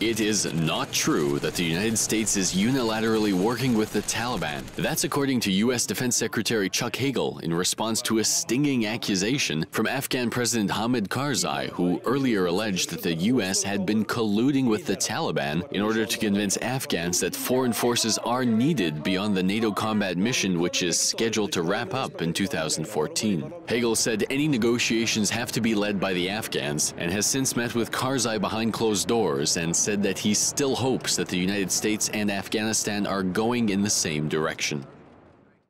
It is not true that the United States is unilaterally working with the Taliban. That's according to U.S. Defense Secretary Chuck Hagel in response to a stinging accusation from Afghan President Hamid Karzai, who earlier alleged that the U.S. had been colluding with the Taliban in order to convince Afghans that foreign forces are needed beyond the NATO combat mission, which is scheduled to wrap up in 2014. Hagel said any negotiations have to be led by the Afghans and has since met with Karzai behind closed doors and said that he still hopes that the United States and Afghanistan are going in the same direction.